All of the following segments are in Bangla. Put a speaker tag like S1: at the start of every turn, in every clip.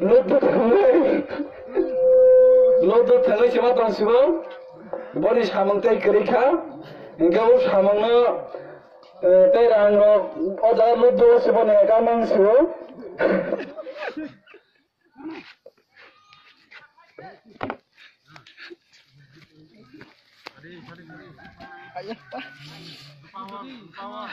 S1: loddo thangnai loddo thangnai sima tonsibo bori samang tai krika ngau samang tai rang oda loddo sibo ne kamang sibo Ayah, Pawan, Pawan.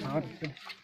S1: Pawan.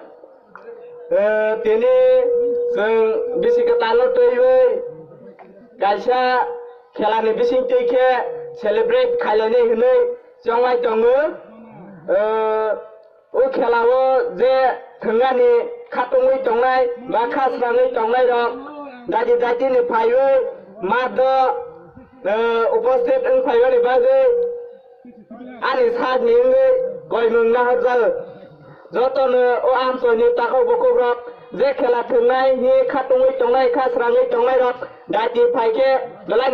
S1: tini जों बिसिकेताल तैबै गाइसा खेलानि बिसिं तैखे सेलिब्रेट खालायनाय हनै जंगाय दङो ओ खेलाव जे थोंगानि खातङै दंनाय बा खास्राङै दंनाय दं दादि दादिनि फायबै माद उपस्थित फायबानि बागै आनि सानि गय मोनना हरजायो যতন ও আমস নি তাক বকুব রক যে খেলা থাই হি খা টুই টংলাই খা স্রাঙ্গি টংলাই রক দাইটি ফাইকে বেলাই